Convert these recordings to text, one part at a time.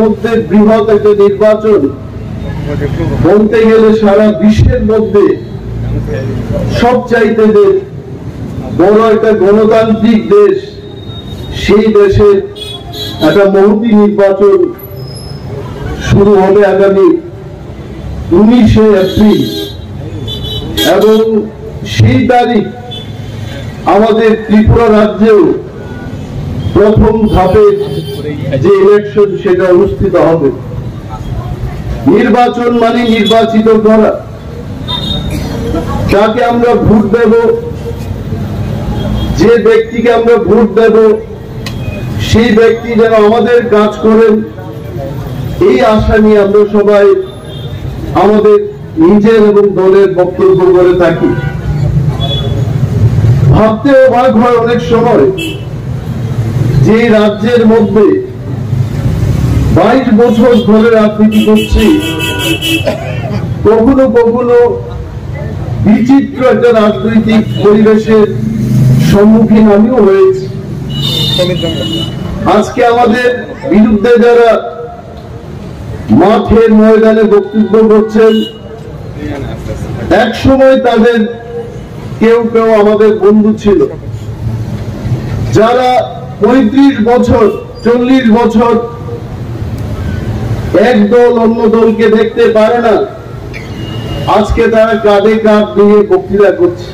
মধ্যে বৃহৎ একটা নির্বাচন। বলতে গেলে সারা বিশ্বের মধ্যে সব চাইতে যে বড় একটা গণতান্ত্রিক দেশ, সেই দেশের একটা মহতি নির্বাচন শুরু হবে আগামী উনিশে এপ্রিল। এবং সেই তারিখ আমাদের ত্রিপুরা রাজ্যেও প্রথম ধাপে যে ইলেকশন সেটা অনুষ্ঠিত হবে। নির্বাচন মানে নির্বাচিত করা। যাকে আমরা ভোট দেব। যে ব্যক্তিকে আমরা ভোট দেব, সেই ব্যক্তি যেন আমাদের কাজ করেন, এই আশা নিয়ে আমরা সবাই আমাদের নিজের এবং দলের বক্তব্য করে থাকি। ভাবতে অবাক হয় অনেক সময়। যে রাজ্যের মধ্যে বাইশ বছর ধরে রাজনীতি করছি, কখনো কখনো বিচিত্র একটা রাজনৈতিক পরিবেশের সম্মুখীন আমিও হয়েছি। আজকে আমাদের বিরুদ্ধে যারা মাঠের ময়দানে বক্তব্য করছেন এক সময় তাদের কেউ কেউ আমাদের বন্ধু ছিল। যারা পঁয়ত্রিশ বছর, চল্লিশ বছর এক দল অন্য দলকে দেখতে পারে না। আজকে তারা কাঁধে কাঁধ নিয়ে বক্তৃতা করছে।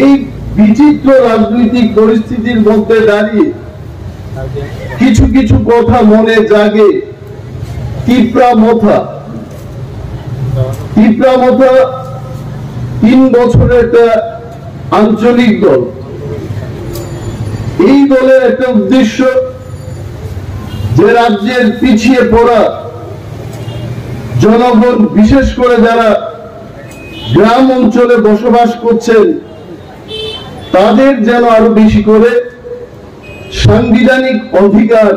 এই বিচিত্র রাজনৈতিক পরিস্থিতির মধ্যে দাঁড়িয়ে কিছু কিছু কথা মনে জাগে। তিপ্রা মথা। তিপ্রা মথা তিন বছরের একটা আঞ্চলিক দল। এই দলের একটা উদ্দেশ্য যে রাজ্যের পিছিয়ে পড়া জনগণ, বিশেষ করে যারা গ্রাম অঞ্চলে বসবাস করছেন, তাদের যেন আরও বেশি করে সাংবিধানিক অধিকার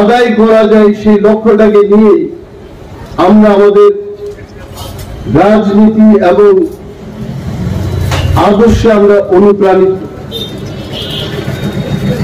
আদায় করা যায়, সেই লক্ষ্যটাকে নিয়ে আমরা আমাদের রাজনীতি এবং আদর্শে আমরা অনুপ্রাণিত।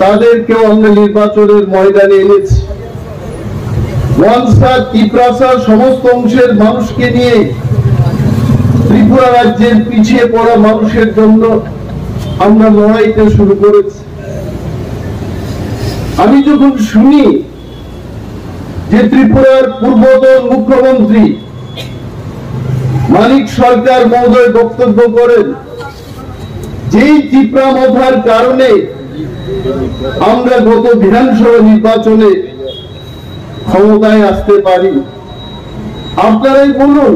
তাদেরকেও আমরা নির্বাচনের ময়দানে এনেছি। ওয়ানসা তিপ্রাসা সমস্ত অংশের মানুষকে নিয়ে ত্রিপুরা রাজ্যের পিছিয়ে পড়া মানুষের জন্য আমরা লড়াইতে শুরু করেছি। আমি যখন শুনি যে ত্রিপুরার পূর্বতন মুখ্যমন্ত্রী মানিক সরকার মহোদয় বক্তব্য করেন, যেই ত্রিপুরা মথার কারণে আমরা গত বিধানসভা নির্বাচনে ক্ষমতায় আসতে পারি। আপনারাই বলুন,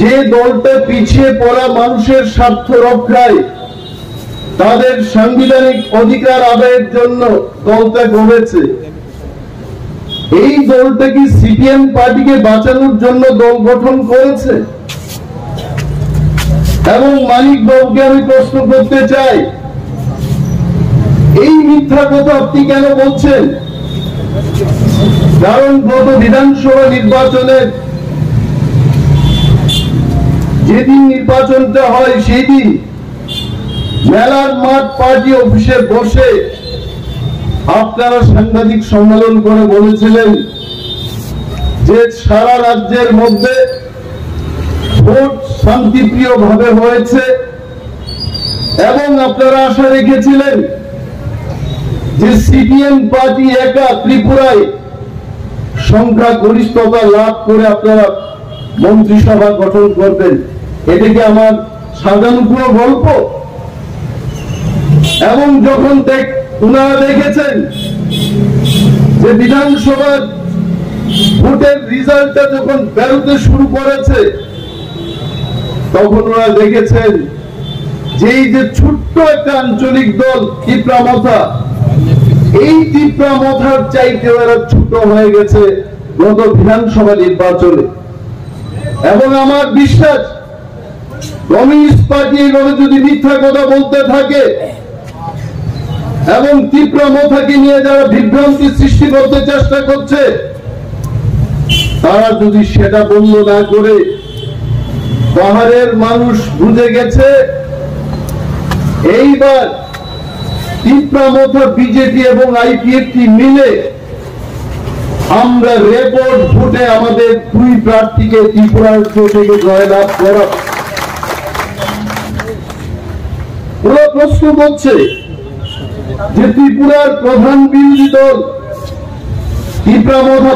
যে দলটা পিছিয়ে পড়া মানুষের স্বার্থ রক্ষায় তাদের সাংবিধানিক অধিকার আদায়ের জন্য দলটা গড়েছে। এই দলটা কি সিপিএম পার্টিকে বাঁচানোর জন্য দল গঠন করেছে? এবং মানিক বাবুকে আমি প্রশ্ন করতে চাই এই মিথ্যা কথা আপনি কেন বলছেন? কারণ গত বিধানসভা নির্বাচনের যেদিন নির্বাচনটা হয় সেই দিন মেলার মাঠ পার্টি অফিসে বসে আপনারা সাংবাদিক সম্মেলন করে বলেছিলেন যে সারা রাজ্যের মধ্যে ভোট শান্তিপ্রিয় ভাবে হয়েছে এবং আপনারা আশা রেখেছিলেন যে সিপিএম পার্টি একা ত্রিপুরায় সংখ্যা গরিষ্ঠতা লাভ করে আপনারা মন্ত্রিসভা গঠন করবেন, এটা কি আমার সাজানো পুরো গল্প? এবং যখন ওনারা দেখেছেন যে বিধানসভার ভোটের রেজাল্টটা যখন বেরোতে শুরু করেছে, তখন ওরা দেখেছেন যে এই যে ছোট্ট একটা আঞ্চলিক দল টিপ্রামথা এই তীব্রা মথার চাইতে এরা ছোট হয়ে গেছে গত বিধানসভা নির্বাচনে। এবং আমার বিশ্বাস, কমিউনিস্ট পার্টি এইভাবে যদি মিথ্যা কথা বলতে থাকে এবং তীব্র মথাকে নিয়ে যারা বিভ্রান্তি সৃষ্টি করতে চেষ্টা করছে, তারা যদি সেটা বন্ধ না করে পাহাড়ের মানুষ বুঝে গেছে, এইবার তীব্রামথা বিজেপি এবং আইপিএফটি মিলে আমরা রেকর্ড ভোটে আমাদের দুই প্রার্থীকে থেকে জয়লাভ করা। ওরা প্রশ্ন করছে যে ত্রিপুরার প্রধান বিরোধী দল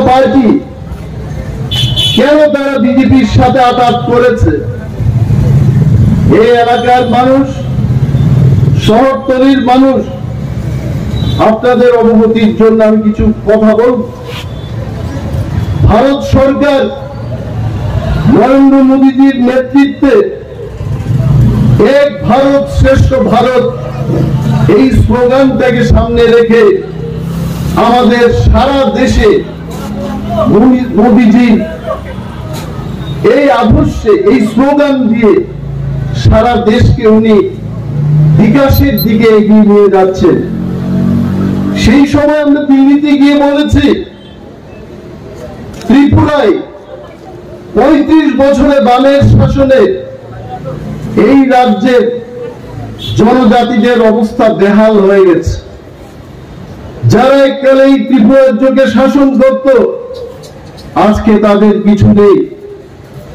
পার্টি কেন তারা বিজেপির সাথে আঘাত করেছে? এই এলাকার মানুষ, শহরতলির মানুষ আপনাদের অবগতির জন্য আমি কিছু কথা বলব। ভারত সরকার নরেন্দ্র মোদীজির নেতৃত্বে এক ভারত শ্রেষ্ঠ ভারত এই স্লোগানটাকে সামনে রেখে আমাদের সারা দেশে মোদীজি এই আদর্শে, এই স্লোগান দিয়ে সারা দেশকে উনি বিকাশের দিকে এগিয়ে নিয়ে যাচ্ছেন। সেই সময় আমরা দিল্লিতে গিয়ে বলেছি, ত্রিপুরায় পঁয়ত্রিশ বছরে বামের শাসনে এই রাজ্যের জনজাতিদের অবস্থা বেহাল হয়ে গেছে। যারা এককালে এই ত্রিপুরা রাজ্যকে শাসন করত, আজকে তাদের কিছু নেই।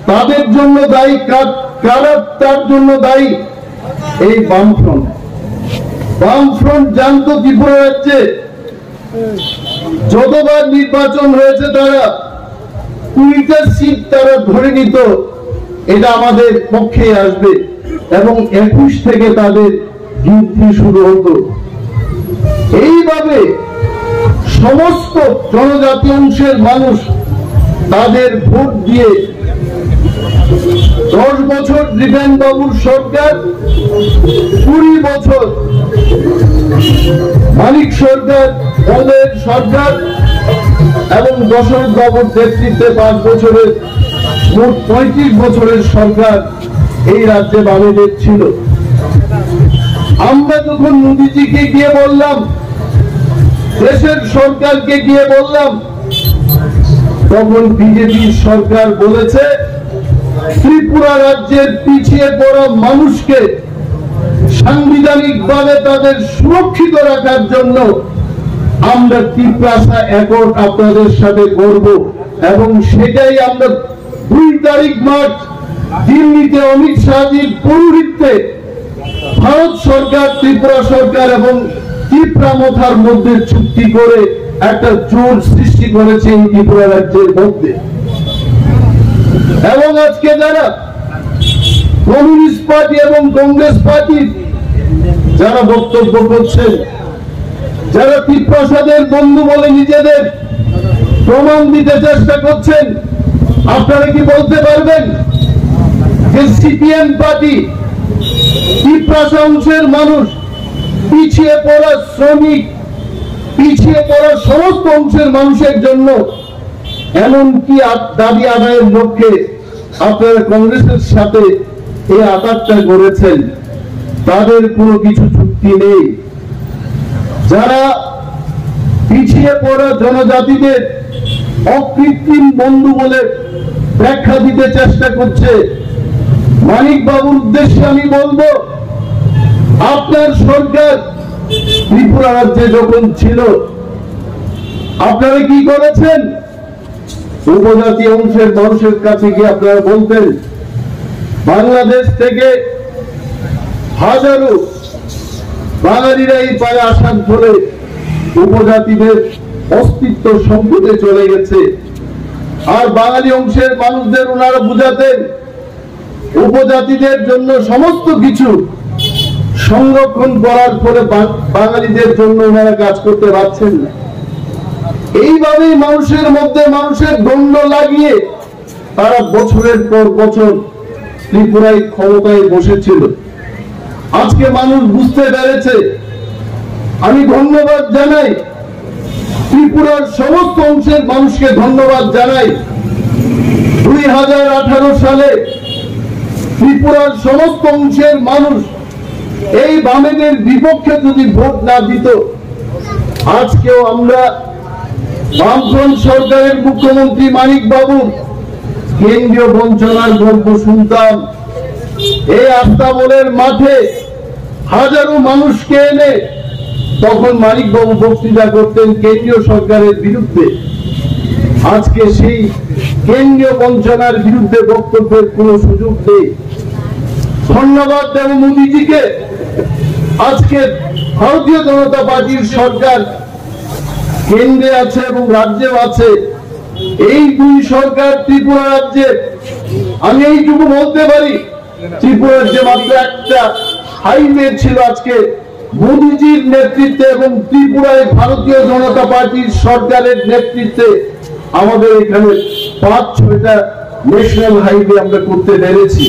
তাদের জন্য দায়ী কারা তার জন্য দায়ী? এই বামফ্রন্ট। বামফ্রন্ট জানতো ত্রিপুরা রাজ্যে যতবার নির্বাচন হয়েছে তারা কুড়িটা সিট তারা ধরে নিত। এটা আমাদের পক্ষে আসবে এবং একুশ থেকে তাদের যুদ্ধ শুরু হতো। এইভাবে সমস্ত জনজাতি অংশের মানুষ তাদের ভোট দিয়ে দশ বছর দীপেন বাবুর সরকার, কুড়ি বছর মালিক সরকার পদের সরকার এবং দশরথ বাবুর নেতৃত্বে পাঁচ বছরের, মোট পঁয়ত্রিশ বছরের সরকার এই রাজ্যে বামেদের ছিল। আমরা তখন মোদীজিকে গিয়ে বললাম, দেশের সরকারকে গিয়ে বললাম, তখন বিজেপি সরকার বলেছে ত্রিপুরা রাজ্যের পিছিয়ে পড়া মানুষকে সাংবিধানিক ভাবে তাদের সুরক্ষিত রাখার জন্য আমরা ত্রিপ্রাসা একট আপনাদের সাথে করব এবং সেটাই আমরা দুই তারিখ মার্চ দিল্লিতে অমিত শাহজির পৌরিত্বে ভারত সরকার, ত্রিপুরা সরকার এবং ত্রিপুরা মথার মধ্যে চুক্তি করে একটা জোর সৃষ্টি করেছে এই ত্রিপুরা রাজ্যের মধ্যে। এবং আজকে যারা কমিউনিস্ট পার্টি এবং কংগ্রেস পার্টি যারা বক্তব্য করছেন, যারা ত্রিপ্রসাদের বন্ধু বলে নিজেদের প্রমাণ দিতে চেষ্টা করছেন, আপনারা কি বলতে পারবেন যে সিপিএম পার্টি ত্রিপ্রাসা অংশের মানুষ পিছিয়ে পড়া শ্রমিক, পিছিয়ে পড়া সমস্ত অংশের মানুষের জন্য এমন কি দাবি আদায়ের লক্ষ্যে আপনারা কংগ্রেসের সাথে এই আঘাতটা করেছেন তাদের কোনো কিছু চুক্তি নেই। যারা পিছিয়ে পড়া জনজাতিদের অকৃত্রিম বন্ধু বলে ব্যাখ্যা দিতে চেষ্টা করছে মানিক বাবুর উদ্দেশ্যে আমি বলব, আপনার সরকার ত্রিপুরা রাজ্যে যখন ছিল, আপনারা কি করেছেন? উপজাতি অংশের মানুষের কাছে গিয়ে আপনারা বলতেন, বাংলাদেশ থেকে হাজারো বাঙালিরা এই পায়ে আসার ফলে উপজাতিদের অস্তিত্ব সম্পদে চলে গেছে। আর বাঙালি অংশের মানুষদের ওনারা বুঝাতেন, উপজাতিদের জন্য সমস্ত কিছু সংরক্ষণ করার ফলে বাঙালিদের জন্য ওনারা কাজ করতে পারছেন না। এইভাবেই মানুষের মধ্যে মানুষের দ্বন্দ্ব লাগিয়ে তারা বছরের পর বছর ত্রিপুরায় ক্ষমতায় বসেছিল। আজকে মানুষ বুঝতে পেরেছে। আমি ধন্যবাদ জানাই। ত্রিপুরার সমস্ত অংশের মানুষকে ধন্যবাদ জানাই। দুই হাজার আঠারো সালে ত্রিপুরার সমস্ত অংশের মানুষ এই বামেদের বিপক্ষে যদি ভোট না দিত, আজকেও আমরা বামফ্রন্ট সরকারের মুখ্যমন্ত্রী মানিক বাবু, কেন্দ্রীয় বঞ্চনার গল্প শুনতাম এই আস্তাবলের মাঠে হাজারো মানুষকে এনে তখন মানিক বাবু বক্তৃতা করতেন কেন্দ্রীয় সরকারের বিরুদ্ধে। আজকে সেই কেন্দ্রীয় বঞ্চনার বিরুদ্ধে বক্তব্যের কোন সুযোগ নেই। ধন্যবাদ দেব মোদীজিকে। আজকে ভারতীয় জনতা পার্টির সরকার কেন্দ্রে আছে এবং রাজ্যেও আছে। এই দুই সরকার ত্রিপুরা রাজ্যে, আমি এইটুকু বলতে পারি, ত্রিপুরা যে মাত্র একটা হাইওয়ে ছিল আজকে মোদীজির নেতৃত্বে এবং ত্রিপুরায় ভারতীয় জনতা পার্টির সরকারের নেতৃত্বে আমাদের এখানে পাঁচ, ছয়টা ন্যাশনাল হাইওয়ে আমরা করতে পেরেছি।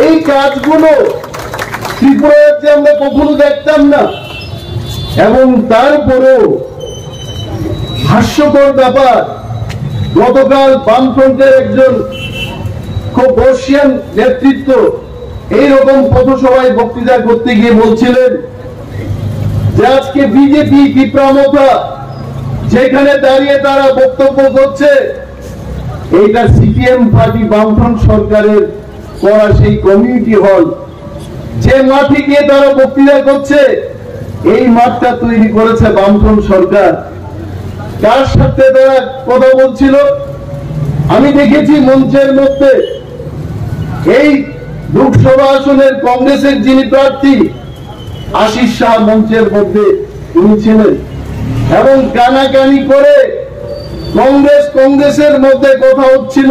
এই কাজগুলো ত্রিপুরা রাজ্যে আমরা কখনো দেখতাম না। এবং তারপরেও হাস্যকর ব্যাপার। গতকাল বামফ্রন্টের একজন খুব বর্ষিয়ান নেতৃত্ব এইরকম পথসভায় বক্তৃতা করতে গিয়ে বলছিলেন যে আজকে বিজেপি বিপ্রামতা যেখানে দাঁড়িয়ে তারা বক্তব্য করছে, এইটা সিপিএম পার্টি বামফ্রন্ট সরকারের করা সেই কমিউনিটি হল যে মাঠে গিয়ে তারা বক্তৃতা করছে, এই মাঠটা তৈরি করেছে বামফ্রন্ট সরকার। কার সাথে তারা কথা বলছিল? আমি দেখেছি মঞ্চের মধ্যে এই লোকসভা আসনের কংগ্রেসের যিনি প্রার্থী, আশিস শাহ মঞ্চের মধ্যে তিনি ছিলেন। এবং কানাকানি করে কংগ্রেস কংগ্রেসের মধ্যে কথা হচ্ছিল।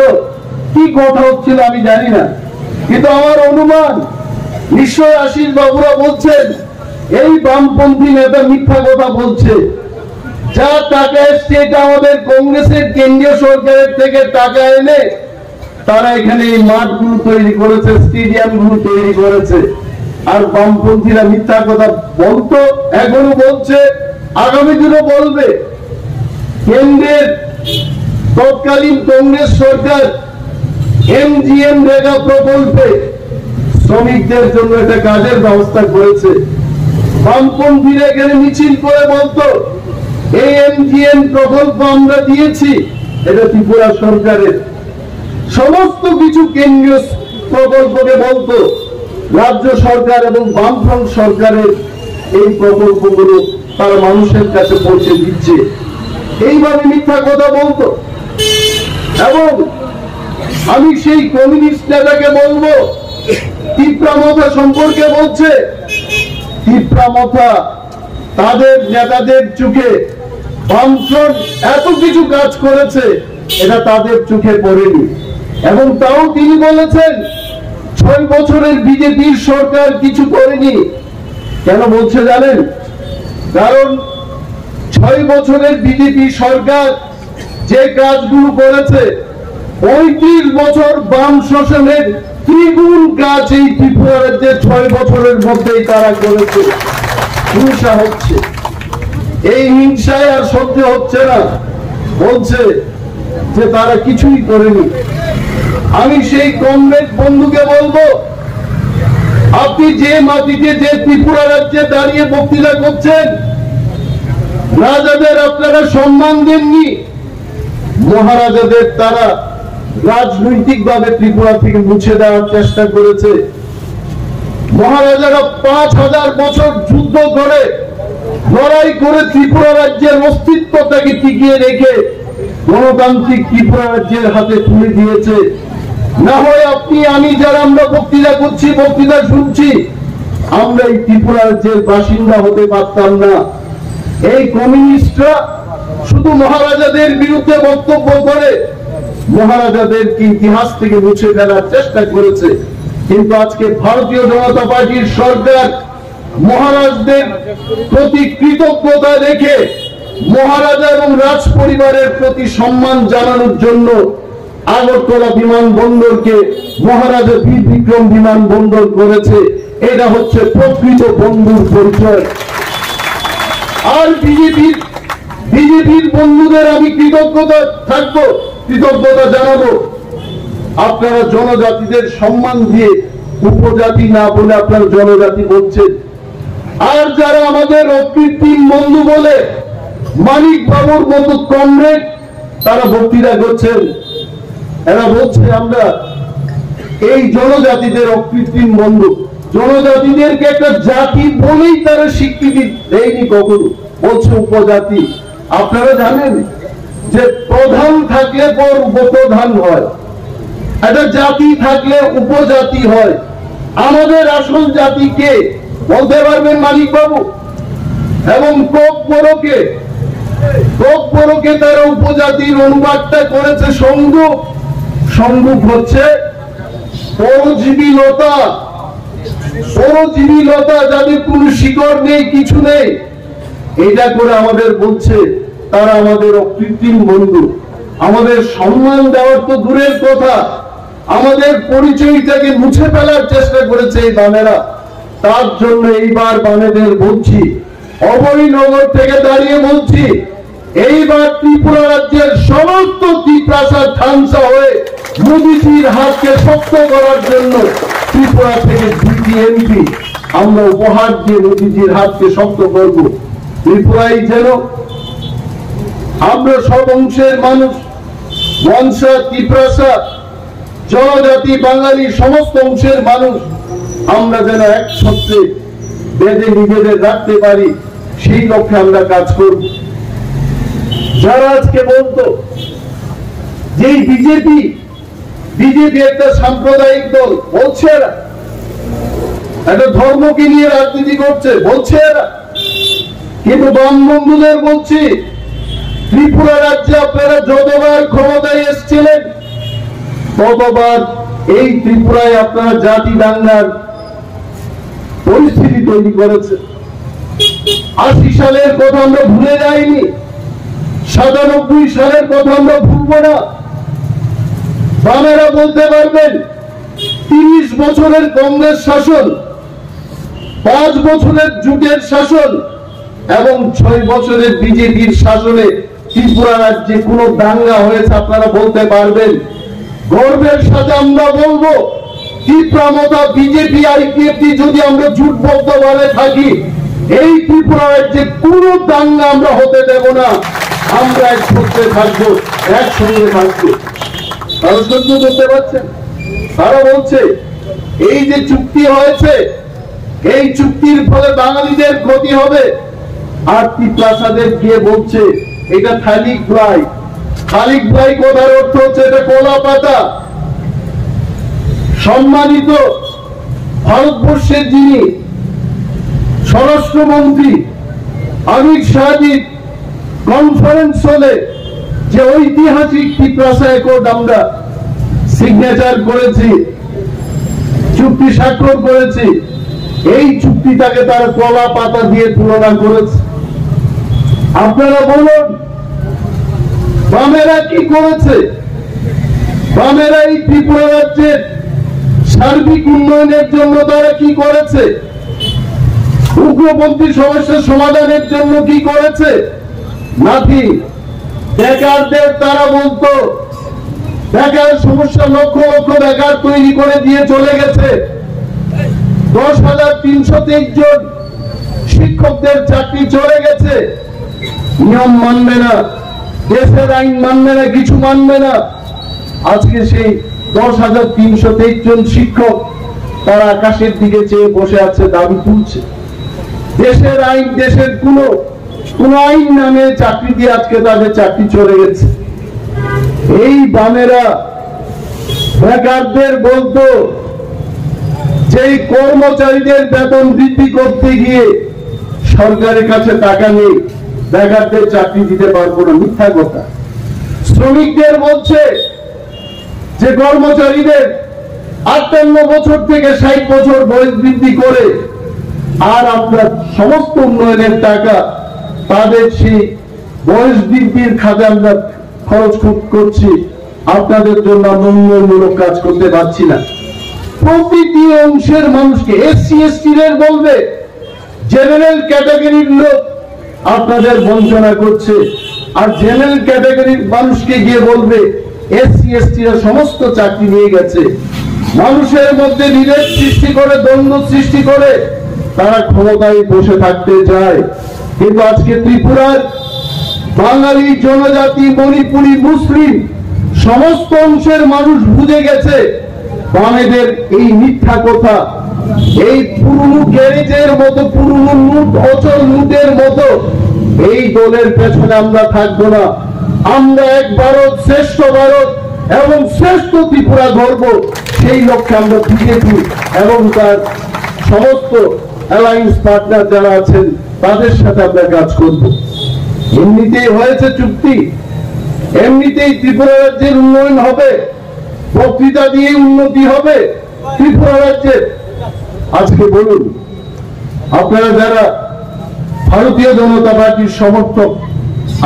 কি কথা হচ্ছিল আমি জানি না। কিন্তু আমার অনুমান নিশ্চয় আশিস বাবুরা বলছেন, এই বামপন্থী নেতা মিথ্যা কথা বলছে। যা টাকা এসছে এটা আমাদের কংগ্রেসের কেন্দ্রীয় সরকারের থেকে টাকা এনে তারা এখানে এই মাঠগুলো তৈরি করেছে স্টেডিয়ামগুলো তৈরি করেছে। আর বামপন্থীরা মিথ্যা কথা বলতো, এখনও বলছে, আগামী দিনও বলবে। কেন্দ্রের তৎকালীন কংগ্রেস সরকার এমজিএম প্রকল্পে শ্রমিকদের জন্য একটা কাজের ব্যবস্থা করেছে। বামপন্থীরা এখানে মিছিল করে বলতো আমরা দিয়েছি, এটা ত্রিপুরা সরকারের। সমস্ত কিছু কেন্দ্রীয় প্রকল্পকে বলতো, রাজ্য সরকার এবং বামফ্রন্ট সরকারের এই প্রকল্পগুলো তারা মানুষের কাছে পৌঁছে দিচ্ছে। এইভাবে মিথ্যা কথা বলতো। এবং আমি সেই কমিউনিস্ট নেতাকে বলব তীব্রামথা সম্পর্কে বলছে তীব্রামথা তাদের নেতাদের চোখে বামফ্রন্ট এত কিছু কাজ করেছে, এটা তাদের চোখে পড়েনি। এবং তাও তিনি বলেছেন, ছয় বছরের বিজেপির সরকার কিছু করেনি। কেন বলছে জানেন? কারণ ছয় বছরের বিজেপি সরকার যে কাজগুলো করেছে, পঁয়ত্রিশ বছর বাম শাসনের ত্রিগুণ কাজ এই ত্রিপুরা রাজ্যে ছয় বছরের মধ্যেই তারা করেছে। হিংসা হচ্ছে। এই হিংসায় আর সহ্য হচ্ছে না। বলছে যে তারা কিছুই করেনি। আমি সেই কংগ্রেস বন্ধুকে বলব, আপনি যে মাটিতে যে ত্রিপুরা রাজ্যে দাঁড়িয়ে বক্তৃতা করছেন, রাজাদের আপনারা সম্মান দেননি। মহারাজাদের তারা রাজনৈতিক ভাবে ত্রিপুরা থেকে মুছে দেওয়ার চেষ্টা করেছে। মহারাজারা পাঁচ হাজার বছর যুদ্ধ করে লড়াই করে ত্রিপুরা রাজ্যের অস্তিত্বটাকে টিকিয়ে রেখে গণতান্ত্রিক ত্রিপুরা রাজ্যের হাতে তুলে দিয়েছে। না হয় আপনি, আমি যারা আমরা বক্তৃতা করছি, বক্তৃতা শুনছি, আমরা এই ত্রিপুরা রাজ্যের বাসিন্দা হতে পারতাম না। এই কমিউনিস্টরা শুধু মহারাজাদের বিরুদ্ধে বক্তব্য করে মহারাজাদেরকে ইতিহাস থেকে মুছে ফেলার চেষ্টা করেছে? কিন্তু আজকে ভারতীয় জনতা পার্টির সরকার মহারাজদের প্রতি কৃতজ্ঞতা রেখে মহারাজা এবং রাজ পরিবারের প্রতি সম্মান জানানোর জন্য আগরতলা বিমানবন্দরকে মহারাজা বীর বিক্রম বিমানবন্দর করেছে। এটা হচ্ছে প্রকৃত বন্ধুর পরিচয়। আর বিজেপির বিজেপির বন্ধুদের আমি কৃতজ্ঞতা থাকব, কৃতজ্ঞতা জানাব। আপনারা জনজাতিদের সম্মান দিয়ে উপজাতি না বলে আপনারা জনজাতি বলছেন। আর যারা আমাদের অকৃত্রিম বন্ধু বলে, মানিক বাবুর মতো কমরেড, তারা বক্তৃতা করছেন। এরা বলছে, আমরা এই জনজাতিদের অকৃত্রিম বন্ধু। জনজাতিদেরকে একটা জাতি বলেই তারা স্বীকৃতি দেয়নি কখনো। বলছে উপজাতি। আপনারা জানেন যে প্রধান থাকলে পর উপপ্রধান হয়, একটা জাতি থাকলে উপজাতি হয়। আমাদের আসল জাতি কে? বলতে পারবেন মালিক বাবু এবং বড়কে কোক বড়কে তারা উপজাতির অনুবাদটা করেছে সঙ্গু সঙ্গুক হচ্ছে পরজীবী লতা। পরজীবী লতা যাদের কোনো শিকড় নেই, কিছু নেই। এটা করে আমাদের বলছে, তারা আমাদের অকৃত্রিম বন্ধু। আমাদের সম্মান দেওয়ার তো দূরের কথা। আমাদের পরিচয়টাকে মুছে ফেলার চেষ্টা করেছে এই বামেরা। তার জন্য এইবার বামেদের বলছি, অভয়নগর থেকে দাঁড়িয়ে বলছি, এইবার ত্রিপুরা রাজ্যের সমস্ত ত্রিপ্রাসাদ ধ্বংসা হয়ে মোদীজির হাতকে শক্ত করার জন্য ত্রিপুরা থেকে দুটি এমপি আমরা উপহার দিয়ে মোদীজির হাতকে শক্ত করব। ত্রিপুরাই যেন আমরা সব অংশের মানুষ বংশা ত্রিপ্রাসা জনজাতি বাঙালি সমস্ত অংশের মানুষ আমরা যেন এক সত্যে বেঁধে নিজেদের রাখতে পারি, সেই লক্ষ্যে আমরা কাজ করব। যারা আজকে বলতো যে বিজেপি বিজেপি একটা সাম্প্রদায়িক দল, বলছে এরা। একটা ধর্মকে নিয়ে রাজনীতি করছে, বলছে এরা। কিন্তু বাম বন্ধুদের বলছি, ত্রিপুরা রাজ্যে আপনারা যতবার ক্ষমতায় এসেছিলেন, ততবার এই ত্রিপুরায় আপনারা জাতি দাঙ্গার পরিস্থিতি তৈরি করেছে। আশি সালের কথা আমরা ভুলে যাইনি। সাতানব্বই সালের কথা আমরা ভুলবো না। বামেরা বলতে পারবেন, তিরিশ বছরের কংগ্রেস শাসন, পাঁচ বছরের জুটের শাসন এবং ছয় বছরের বিজেপির শাসনে ত্রিপুরা রাজ্যে কোনো দাঙ্গা হয়েছে আপনারা বলতে পারবেন। গর্বের সাথে আমরা বলব। ত্রিপুরা মতা বিজেপি আইপিএফটি যদি আমরা জুটবদ্ধভাবে থাকি, এই ত্রিপুরা রাজ্যে কোনো দাঙ্গা আমরা হতে দেব না। আমরা একসঙ্গে থাকব একসঙ্গে থাকব। করতে পারছেন? তারা বলছে, এই যে চুক্তি হয়েছে, এই চুক্তির ফলে বাঙালিদের ক্ষতি হবে। আর ত্রিপ্রাসাদের গিয়ে বলছে, এটা খালিক ফ্লাই খালিক ফ্লাই কথার অর্থ হচ্ছে এটা কলা পাতা। সম্মানিত ভারতবর্ষের যিনি স্বরাষ্ট্রমন্ত্রী অমিত শাহজি কনফারেন্স হলে যে ঐতিহাসিক ত্রিপ্রাসা একট আমরা সিগনেচার করেছি, চুক্তি স্বাক্ষর করেছি, এই চুক্তিটাকে তার কলা পাতা দিয়ে তুলনা করেছে। আপনারা বলুন, বামেরা কি করেছে? বামেরা এই ত্রিপুরা রাজ্যের সার্বিক উন্নয়নের জন্য তারা কি করেছে? উগ্রপন্থী সমস্যার সমাধানের জন্য কি করেছে? নাথি বেকারদের তারা বলতো, বেকার সমস্যা লক্ষ লক্ষ বেকার তৈরি করে দিয়ে চলে গেছে। দশ হাজার তিনশো জন শিক্ষকদের চাকরি চলে গেছে। নিয়ম মানবে না। দেশের আইন মানবে না, কিছু মানবে না। আজকে সেই দশ হাজার তিনশো জন শিক্ষক তারা আকাশের দিকে চেয়ে বসে আছে, দাবি তুলছে। দেশের আইন, দেশের কোন কোন আইন নামে চাকরি দিয়ে আজকে তাদের চাকরি চলে গেছে। এই বামেরা, বেকারদের বলতো যে কর্মচারীদের বেতন বৃদ্ধি করতে গিয়ে সরকারের কাছে টাকা নেই বেকারদের চাকরি দিতে পারব না, মিথ্যা কথা। শ্রমিকদের বলছে যে কর্মচারীদের আটান্ন বছর থেকে ষাট বছর বয়স বৃদ্ধি করে আর আমরা সমস্ত উন্নয়নের টাকা তাদের সেই বয়স বৃদ্ধির খাতে আমরা খরচ কর- করছি, আপনাদের জন্য আমরা উন্নয়নমূলক কাজ করতে পারছি না। প্রতিটি অংশের মানুষকে এসসি, এসটি দের বলবে, জেনারেল ক্যাটাগরির লোক আপনাদের বঞ্চনা করছে, আর জেনারেল ক্যাটাগরির মানুষকে গিয়ে বলবে সমস্ত চাকরি নিয়ে গেছে। মানুষের মধ্যে বিভেদ সৃষ্টি করে, দ্বন্দ্ব সৃষ্টি করে, তারা ক্ষমতায় বসে থাকতে চায়। কিন্তু আজকে ত্রিপুরার বাঙালি জনজাতি, মণিপুরি, মুসলিম, সমস্ত অংশের মানুষ বুঝে গেছে, বামেদের এই মিথ্যা কথা, এই পুরনো গ্যারেজের মতো, পুরনো লুট, অচল লুটের মতো, এই দলের পেছনে আমরা থাকব না। আমরা এক ভারত, শ্রেষ্ঠ ভারত এবং শ্রেষ্ঠ ত্রিপুরা গর্ব। সেই লক্ষ্যে আমরা বিজেপি এবং তার সমস্ত অ্যালায়েন্স পার্টনার যারা আছেন, তাদের সাথে আমরা কাজ করব। এমনিতেই হয়েছে চুক্তি। এমনিতেই ত্রিপুরা রাজ্যের উন্নয়ন হবে। বক্তৃতা দিয়ে উন্নতি হবে ত্রিপুরা রাজ্যের। আজকে বলুন, আপনারা যারা ভারতীয় জনতা পার্টির সমর্থক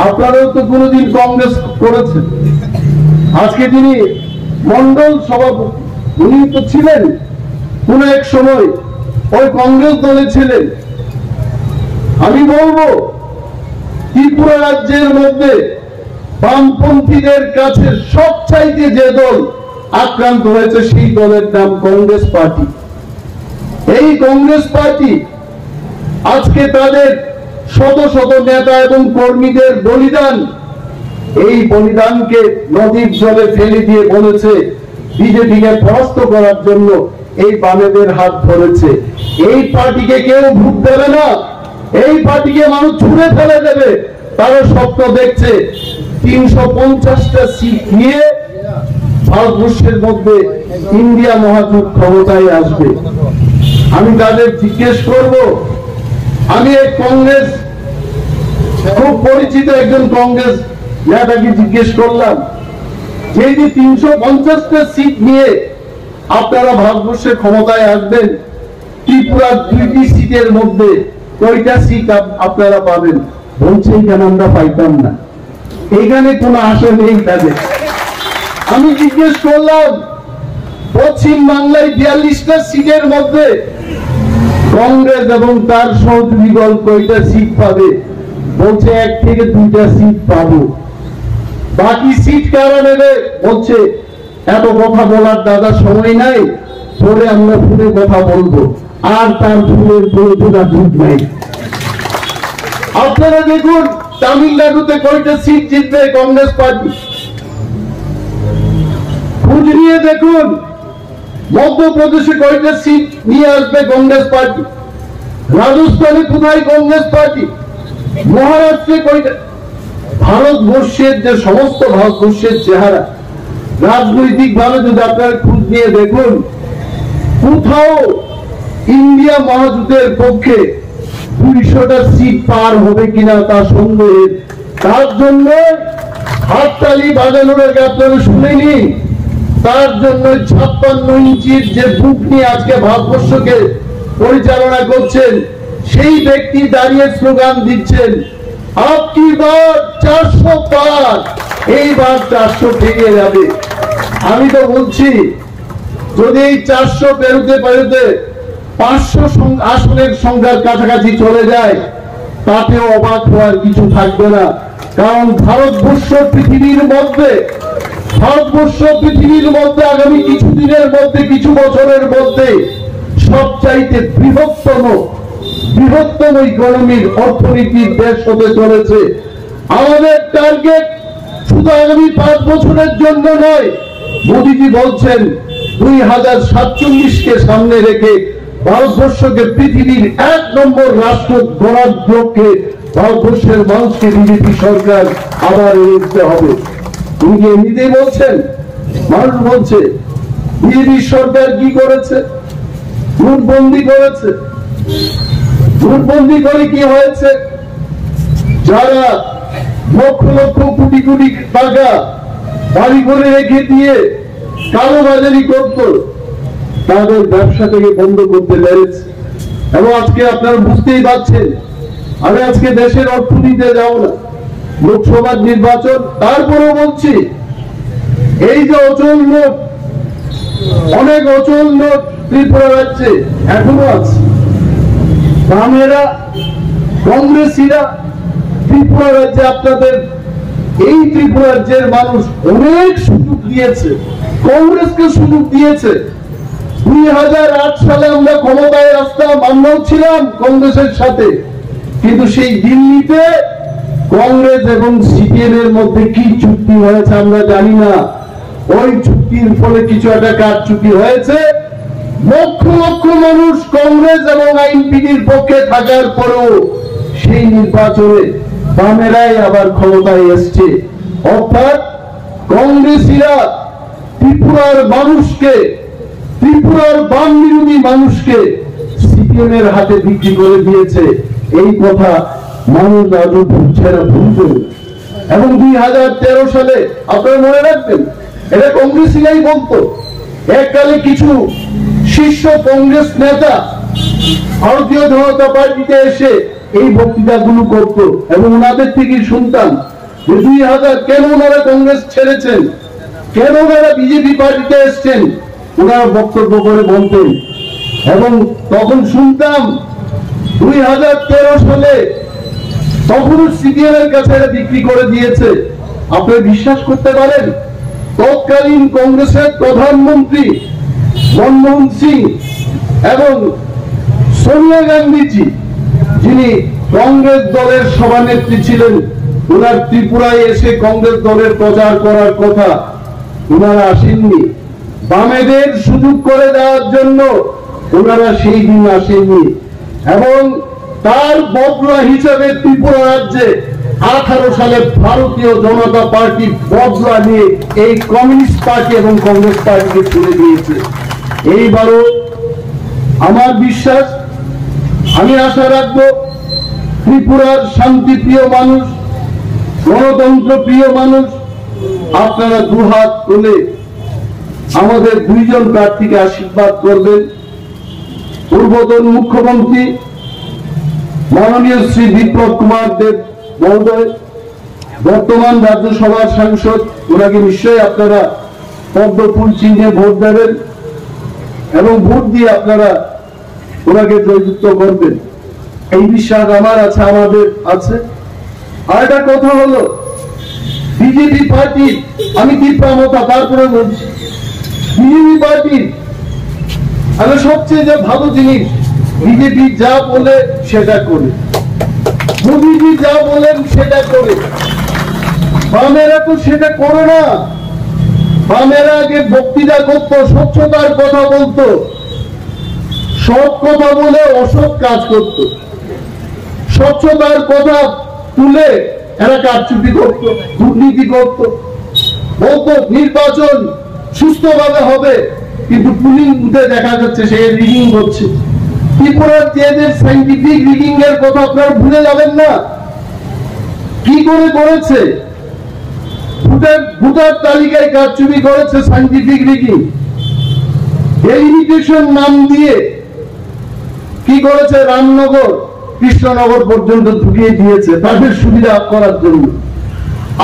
আপনারাও তো কোনোদিন কংগ্রেস করেছেন। আজকে তিনি মন্ডল সভাপতি, উনি তো ছিলেন কোন এক সময় ওই কংগ্রেস দলে ছিলেন। আমি বলব, ত্রিপুরা রাজ্যের মধ্যে বামপন্থীদের কাছে সবচাইতে যে দল আক্রান্ত হয়েছে, সেই দলের নাম কংগ্রেস পার্টি। এই কংগ্রেস পার্টি আজকে তাদের শত শত নেতা এবং কর্মীদের বলিদান। এই বলিদানকে নদীর জলে ফেলে দিয়ে বলেছে, বিজেপিকে পরাস্ত করার জন্য এই বামেদের হাত ধরেছে। এই পার্টিকে কেউ ভোট দেবে না। এই পার্টিকে মানুষ ছুঁড়ে ফেলে দেবে। তারা স্বপ্ন দেখছে, তিনশো পঞ্চাশটা সিট নিয়ে ভারতবর্ষের মধ্যে ইন্ডিয়া মহাজোট ক্ষমতায় আসবে। আমি তাদের জিজ্ঞেস করব আমি এক কংগ্রেস, খুব পরিচিত একজন কংগ্রেস নেতাকে জিজ্ঞেস করলাম, যে যে তিনশো পঞ্চাশটা সিট নিয়ে আপনারা ভারতবর্ষের ক্ষমতায় আসবেন ত্রিপুরার দুইটি সিটের মধ্যে কয়টা সিট আপনারা পাবেন? বলছে এখানে আমরা পাইতাম না। এখানে কোনো আশা নেই তাদের। আমি জিজ্ঞেস করলাম পশ্চিম বাংলায় বিয়াল্লিশটা সিটের মধ্যে কংগ্রেস এবং তার সহযোগী দল কয়টা সিট পাবে। বলছে, এক থেকে দুইটা সিট পাবো। বাকি সিট কারা নেবে? বলছে, এত কথা বলার দাদা সময় নাই, পরে আমরা ফুলে কথা বলব। আর তার ফুলের প্রয়োজন দুধ নাই। আপনারা দেখুন, তামিলনাড়ুতে কয়টা সিট জিতবে কংগ্রেস পার্টি? খুঁজ নিয়ে দেখুন। মধ্যপ্রদেশে কয়টা সিট নিয়ে আসবে কংগ্রেস পার্টি। রাজস্থানে কোথায় কংগ্রেস পার্টি? মহারাষ্ট্রে কয়টা ভারতবর্ষের যে সমস্ত ভারতবর্ষের চেহারা, রাজনৈতিক ভাবে যদি আপনারা খোঁজ নিয়ে দেখুন, কোথাও ইন্ডিয়া মহাজোটের পক্ষে দুইশোটা সিট পার হবে কিনা তা সন্দেহের। তার জন্য হাততালি বাজানোর আগে আপনারা শুনেনি তার জন্য ছাপ্পান্ন ইঞ্চির যে বুক নিয়ে আজকে ভারতবর্ষকে পরিচালনা করছেন, সেই ব্যক্তি দাঁড়িয়ে স্লোগান দিচ্ছেন আমি তো বলছি, যদি এই চারশো পেরোতে পেরোতে পাঁচশো আসনের সংখ্যার কাছাকাছি চলে যায়, তাতেও অবাক হওয়ার কিছু থাকবে না। কারণ ভারতবর্ষ পৃথিবীর মধ্যে ভারতবর্ষ পৃথিবীর মধ্যে আগামী কিছু দিনের মধ্যে, কিছু বছরের মধ্যে সবচাইতে বৃহত্তম বৃহত্তম ইকোনমির অর্থনীতির দেশ হতে চলেছে। আমাদের টার্গেট শুধু আগামী পাঁচ বছরের জন্য নয়, মোদীজি বলছেন দুই হাজার সাতচল্লিশকে সামনে রেখে ভারতবর্ষকে পৃথিবীর এক নম্বর রাষ্ট্র গড়ার লক্ষ্যে ভারতবর্ষের মানুষকে বিজেপি সরকার আবার এনে হবে। কি এমনিতেই বলছেন? মানুষ বলছে সরকার কি করেছে? করেছে। করে কি হয়েছে? যারা লক্ষ লক্ষ কোটি কোটি টাকা বাড়ি করে রেখে দিয়ে কালো করত, তাদের ব্যবসা থেকে বন্ধ করতে পেরেছে। এবং আজকে আপনারা বুঝতেই পারছেন, আমি আজকে দেশের অর্থনীতিতে যাও না। লোকসভার নির্বাচন, তারপরেও বলছি, এই যে অচল নোট, অনেক অচল নোট ত্রিপুরা রাজ্যে এখনও আছে। বামেরা কংগ্রেসীরা ত্রিপুরা রাজ্যে আপনাদের এই ত্রিপুরা রাজ্যের মানুষ অনেক সুযোগ দিয়েছে। কংগ্রেসকে সুযোগ দিয়েছে। দুই হাজার আট সালে আমরা ক্ষমতায় আসতাম, আমরাও ছিলাম কংগ্রেসের সাথে। কিন্তু সেই দিল্লিতে কংগ্রেস এবং সিপিএম এর মধ্যে কি চুক্তি হয়েছে আমরা জানি না। ওই চুক্তির ফলে কিছু একটা কাজ চুক্তি হয়েছে। লক্ষ লক্ষ মানুষ কংগ্রেস এবং আইনপিডির পক্ষে থাকার পরেও সেই নির্বাচনে বামেরাই আবার ক্ষমতায় এসছে। অর্থাৎ কংগ্রেসীরা ত্রিপুরার মানুষকে, ত্রিপুরার বাম বিরোধী মানুষকে সিপিএম এর হাতে বিক্রি করে দিয়েছে। এই কথা মানুষ ভুলছে না ভুলবে এবং দুই হাজার তেরো সালে আপনারা মনে রাখবেন, এটা কংগ্রেসীরাই বলতো। এককালে কিছু শীর্ষ কংগ্রেস নেতা ভারতীয় জনতা পার্টিতে এসে এই বক্তৃতাগুলো করত। এবং ওনাদের থেকে শুনতাম যে দুই হাজার কেন ওনারা কংগ্রেস ছেড়েছেন? কেন ওনারা বিজেপি পার্টিতে এসছেন? ওনারা বক্তব্য করে বলতেন। এবং তখন শুনতাম, দুই হাজার তেরো সালে তখন সিপিএম এর কাছে বিক্রি করে দিয়েছে। আপনি বিশ্বাস করতে পারেন? তৎকালীন কংগ্রেসের প্রধানমন্ত্রী মনমোহন সিং এবং সোনিয়া গান্ধীজি, যিনি কংগ্রেস দলের সভানেত্রী ছিলেন ওনার ত্রিপুরায় এসে কংগ্রেস দলের প্রচার করার কথা ওনারা আসেননি। বামেদের সুযোগ করে দেওয়ার জন্য ওনারা সেই দিন আসেননি। এবং তার বদলা হিসেবে ত্রিপুরা রাজ্যে আঠারো সালে ভারতীয় জনতা পার্টি বদলা নিয়ে এই কমিউনিস্ট পার্টি এবং কংগ্রেস পার্টিকে তুলে দিয়েছে। এইবারও আমার বিশ্বাস, আমি আশা রাখব, ত্রিপুরার শান্তিপ্রিয় মানুষ, গণতন্ত্র প্রিয় মানুষ, আপনারা দুহাত তুলে আমাদের দুইজন প্রার্থীকে আশীর্বাদ করবেন। পূর্বতন মুখ্যমন্ত্রী মাননীয় শ্রী বিপ্লব কুমার দেব মহোদয়, বর্তমান রাজ্যসভার সাংসদ, ওনাকে নিশ্চয়ই আপনারা পদ্মফুল চিহ্নে ভোট দেবেন এবং ভোট দিয়ে আপনারা ওনাকে জয়যুক্ত করবেন। এই বিশ্বাস আমার আছে, আমাদের আছে। আর একটা কথা হলো, বিজেপি পার্টি, আমি তীব্রমতা তারপরে বলছি, বিজেপি পার্টি আমি সবচেয়ে যে ভালো জিনিস বিজেপি যা বলে, সেটা করে। মোদীজি যা বলেন, সেটা করে। বামেরা তো সেটা করে না। বামেরা আগে বক্তৃতা করতো, স্বচ্ছতার কথা বলতো। সৎ কথা বলে অসৎ কাজ করত। স্বচ্ছতার কথা তুলে এরা কারচুপি করত, দুর্নীতি করত। বলতো, নির্বাচন সুস্থভাবে হবে, কিন্তু পুলিং বুথে দেখা যাচ্ছে সে রিডিং করছে ত্রিপুরার সাইন্টিফিক রিডিং এর কথা আপনারা ভুলে যাবেন না। কি করে করেছে? ভোটার তালিকায় কারচুপি করেছে সাইন্টিফিক রিডিং ডেলিমিটেশন নাম দিয়ে কি করেছে? রামনগর, কৃষ্ণনগর পর্যন্ত ঢুকিয়ে দিয়েছে তাদের সুবিধা করার জন্য।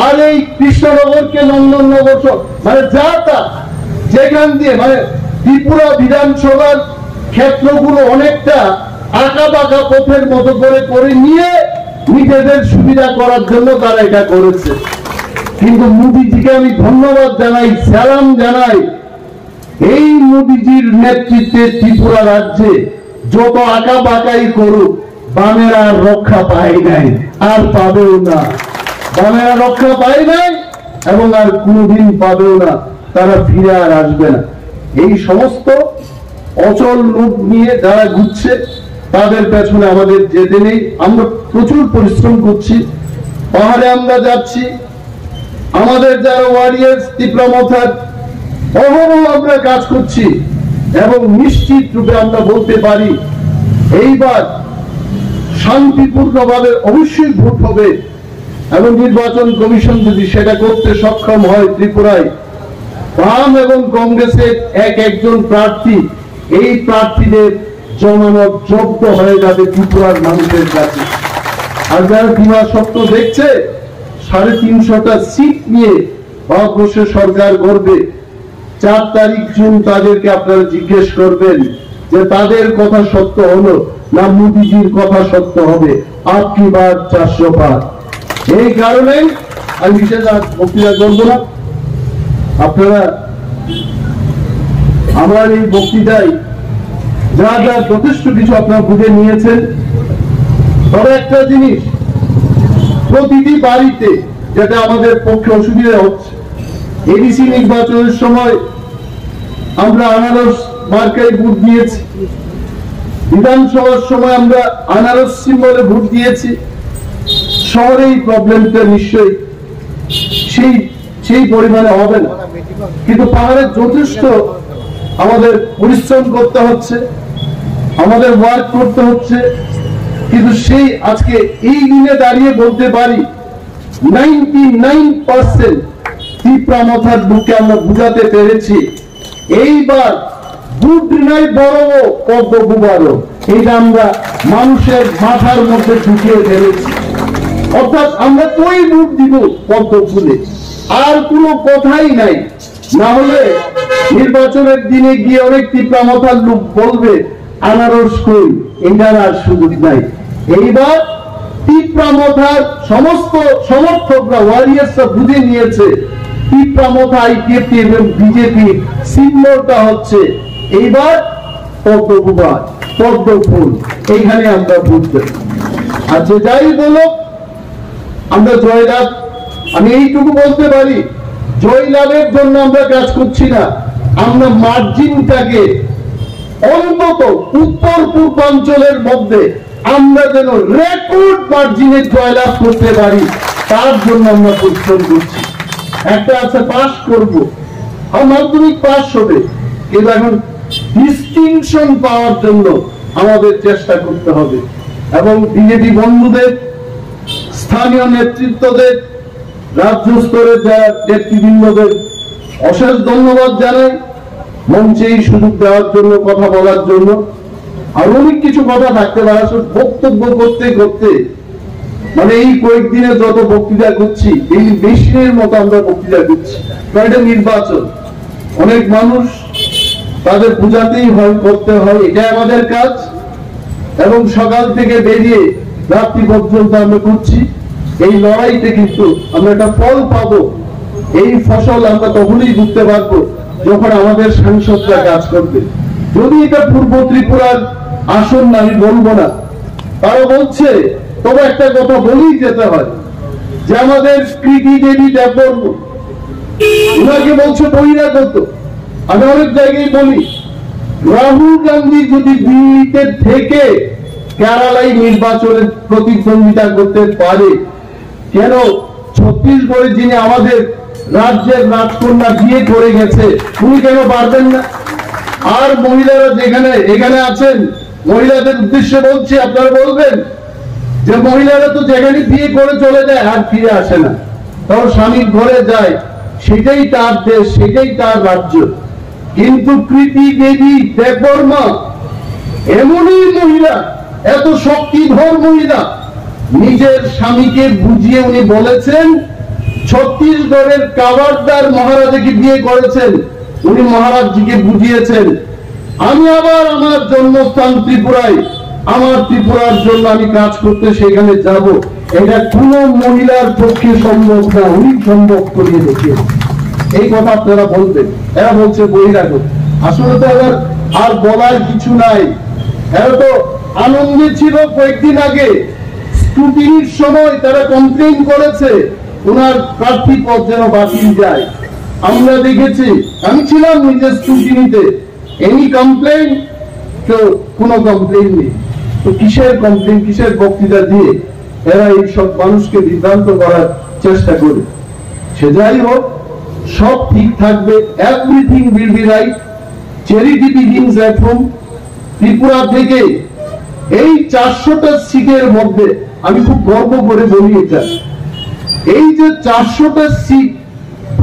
আর এই কৃষ্ণনগরকে নন্দননগর মানে যা তা যেখান দিয়ে মানে ত্রিপুরা বিধানসভার ক্ষেত্রগুলো অনেকটা আঁকা বাঁকা পথের মতো করে করে নিয়ে নিজেদের সুবিধা করার জন্য তারা এটা করেছে। কিন্তু মোদিজিকে আমি ধন্যবাদ জানাই, সালাম জানাই। এই মোদিজির নেতৃত্বে ত্রিপুরা রাজ্যে যত আঁকা বাঁকাই করুক, বামেরা রক্ষা পায় নাই, আর পাবেও না। বামেরা রক্ষা পায় নাই এবং আর কোনোদিন পাবেও না, তারা ফিরে আর আসবে না। এই সমস্ত অচল লোক নিয়ে যারা ঘুরছে, তাদের পেছনে আমাদের যেতে নেই। আমরা প্রচুর পরিশ্রম করছি। পাহাড়ে আমরা যাচ্ছি। আমাদের যারা ওয়ারিয়ার্স তীব্রমথার অহরহ আমরা কাজ করছি এবং নিশ্চিত রূপে আমরা বলতে পারি, এইবার শান্তিপূর্ণভাবে অবশ্যই ভোট হবে এবং নির্বাচন কমিশন যদি সেটা করতে সক্ষম হয় ত্রিপুরায়, বাম এবং কংগ্রেসের এক একজন প্রার্থী এই প্রার্থীদের জমানত জব্দ হয়ে যাবে ত্রিপুরার মানুষের কাছে। আর যারা বিমা সত্য দেখছে, সাড়ে তিনশোটা সিট নিয়ে ভারতবর্ষের সরকার করবে চার তারিখ জুন তাদেরকে আপনারা জিজ্ঞেস করবেন যে তাদের কথা সত্য হলো না মোদিজির কথা সত্য হবে? আপনি বার চারশো বার এই কারণে আমি বিশেষ আর বক্তৃতা করব না। আপনারা আমার এই বক্তৃতায় যা যা যথেষ্ট কিছু আপনারা বুঝে নিয়েছেন, তবে একটা জিনিস, প্রতিটি বাড়িতে যেটা আমাদের পক্ষে অসুবিধা হচ্ছে এডিসি নির্বাচনের সময় আমরা আনারস মার্কায় ভোট দিয়েছি। বিধানসভার সময় আমরা আনারস সিম্বলে ভোট দিয়েছি। শহরে এই প্রবলেমটা নিশ্চয়ই সেই সেই পরিমাণে হবে না। কিন্তু পাহাড়ে যথেষ্ট আমাদের পরিশ্রম করতে হচ্ছে, আমাদের ওয়ার্ক করতে হচ্ছে, কিন্তু সেই আজকে এই দিনে দাঁড়িয়ে বলতে পারি নাইনটি নাইন পার্সেন্ট তীব্রামথার বুকে আমরা বুঝাতে পেরেছি। এইবার বুট নাই বড় পদ্ম বুবারও এইটা আমরা মানুষের মাথার মধ্যে ঢুকিয়ে ফেলেছি। অর্থাৎ আমরা কই বুট দিব পদ্ম ফুলে? আর কোনো কথাই নাই। না হলে নির্বাচনের দিনে গিয়ে অনেক তীব্রামথার লোক বলবে, আনারস কই? এটার আর সুযোগ নাই। এইবার তীব্রামথার সমস্ত সমর্থকরা ওয়ারিয়ার্সরা বুঝে নিয়েছে তীব্রামথা আইপিএফটি এবং বিজেপি সিম্বলটা হচ্ছে। এইবার পদ্মকুমার পদ্ম ফুল এইখানে আমরা বুঝতে আর যে যাই বলো আমরা জয়লাভ, আমি এইটুকু বলতে পারি জয়লাভের জন্য আমরা কাজ করছি না। আমরা মার্জিনটাকে অন্তত উত্তর পূর্বাঞ্চলের মধ্যে আমরা যেন রেকর্ড মার্জিনে জয়লাভ করতে পারি, তার জন্য আমরা পরিশ্রম করছি। একটা আছে পাস করব। আর মাধ্যমিক পাস হবে। কিন্তু এখন ডিস্টিংশন পাওয়ার জন্য আমাদের চেষ্টা করতে হবে। এবং বিজেপি বন্ধুদের, স্থানীয় নেতৃত্বদের রাজ্য স্তরে নেতৃবৃন্দদের অশেষ ধন্যবাদ জানাই মঞ্চে এই সুযোগ দেওয়ার জন্য, কথা বলার জন্য। আর অনেক কিছু কথা থাকতে পারে বক্তব্য করতে করতে মানে এই কয়েকদিনে যত বক্তৃতা করছি, এই মেশিনের মতো আমরা বক্তৃতা করছি। এটা নির্বাচন। অনেক মানুষ তাদের বুঝাতেই হয়, করতে হয় এটা আমাদের কাজ। এবং সকাল থেকে বেরিয়ে রাত্রি পর্যন্ত আমরা করছি। এই লড়াইতে কিন্তু আমরা একটা ফল পাবো। এই ফসল আমরা তখনই বুঝতে পারব যখন আমাদের সাংসদরা কাজ করবে। যদি এটা পূর্ব ত্রিপুরার আসন না আমি বলব না, তারা বলছে, তবে একটা কথা বলেই যেতে হয় যে আমাদের কৃতি দেবী দেববর্ম ওনাকে বলছে বহিরাগত। আমি অনেক জায়গায় বলি, রাহুল গান্ধী যদি দিল্লিতে থেকে কেরালাই নির্বাচনে প্রতিদ্বন্দ্বিতা করতে পারে কেন ছত্তিশগড়ে যিনি আমাদের রাজ্যের রাজকন্যা বিয়ে করে গেছে, উনি কেন পারবেন না? আর মহিলারা যেখানে, এখানে আছেন, মহিলাদের উদ্দেশ্যে বলছি, আপনারা বলবেন যে মহিলারা তো যেখানে বিয়ে করে চলে যায়, আর ফিরে আসে না। তখন স্বামীর ঘরে যায়, সেটাই তার দেশ, সেটাই তার রাজ্য। কিন্তু কৃতি দেবী, দেববর্মা, এমনই মহিলা, এত শক্তিধর মহিলা নিজের স্বামীকে বুঝিয়ে উনি বলেছেন, ছত্তিশগড়ের কাবারদার মহারাজাকে বিয়ে করেছেন। উনি মহারাজজিকে বুঝিয়েছেন। আমি আবার আমার জন্মস্থান ত্রিপুরায়। আমার ত্রিপুরার জন্য আমি কাজ করতে সেখানে যাব। এটা কোন মহিলার পক্ষে সম্ভব না, উনি সম্ভব করিয়ে দেখিয়েছে এই কথা আপনারা বলবেন, এরা বলছে বহিরাগত। আসলে তো এবার আর বলার কিছু নাই। এরা তো আনন্দে ছিল কয়েকদিন আগে। স্কুটির সময় তারা কমপ্লেন করেছে ওনার প্রার্থী পদ যেন বাতিল যায়। আমরা দেখেছি, আমি ছিলাম নিজের স্কুটিনিতে এনি কমপ্লেন তো কোনো কমপ্লেন নেই। তো কিসের কমপ্লেন কিসের বক্তৃতা দিয়ে এরা এই সব মানুষকে বিভ্রান্ত করার চেষ্টা করে? সে যাই হোক, সব ঠিক থাকবে। Everything will be right charity begins at home Tripura থেকে এই চারশোটা সিটের মধ্যে আমি খুব গর্ব করে বলি এটা। এই যে চারশোটা সিট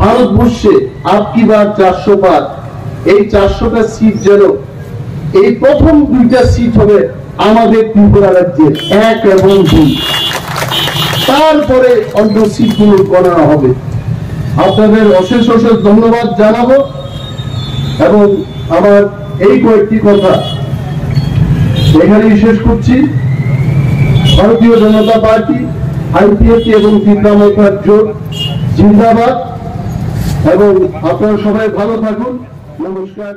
ভারতবর্ষে আপকি বার চারশো পার এই চারশোটা সিট যেন এই প্রথম দুইটা সিট হবে আমাদের ত্রিপুরা রাজ্যের এক এবং দুই। তারপরে অন্য সিটগুলো গণনা হবে। আপনাদের অশেষ অশেষ ধন্যবাদ জানাব এবং আমার এই কয়েকটি কথা এখানেই শেষ করছি। ভারতীয় জনতা পার্টি আইপিএফ এবং তৃণমূল জোট জিন্দাবাদ এবং আপনারা সবাই ভালো থাকুন নমস্কার।